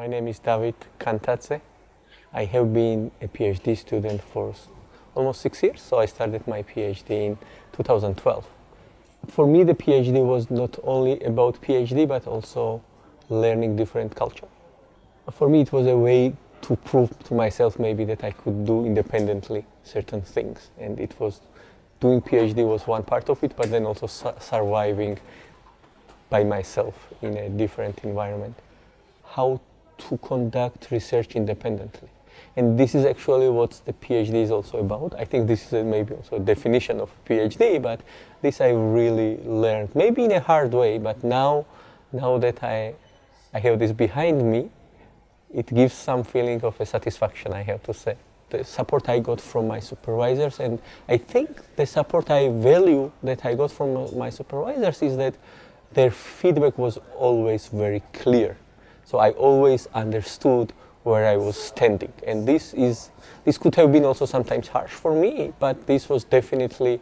My name is Davit Khantadze. I have been a PhD student for almost six years, so I started my PhD in 2012. For me, the PhD was not only about PhD, but also learning different culture. For me, it was a way to prove to myself maybe that I could do independently certain things, and it was doing PhD was one part of it, but then also su- surviving by myself in a different environment. How to conduct research independently. And this is actually what the PhD is also about. I think this is maybe also a definition of PhD, but this I really learned, maybe in a hard way, but now, now that I, I have this behind me, it gives some feeling of a satisfaction, I have to say. The support I got from my supervisors, and I think the support I value that I got from my supervisors is that their feedback was always very clear. So I always understood where I was standing, and this is this could have been also sometimes harsh for me, but this was definitely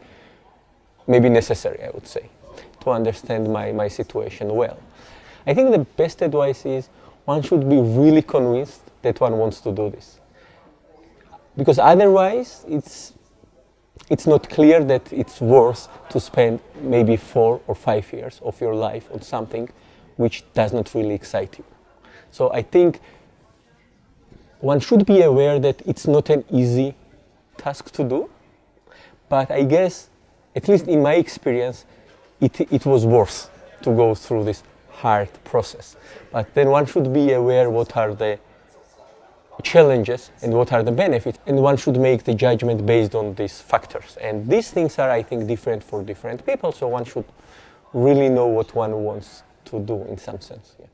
maybe necessary, I would say, to understand my, my situation well. I think the best advice is one should be really convinced that one wants to do this. Because otherwise, it's, it's not clear that it's worth to spend maybe four or five years of your life on something which does not really excite you. So I think one should be aware that it's not an easy task to do, but I guess, at least in my experience, it, it was worth to go through this hard process. But then one should be aware what are the challenges and what are the benefits, and one should make the judgment based on these factors. And these things are, I think, different for different people, so one should really know what one wants to do in some sense. Yeah.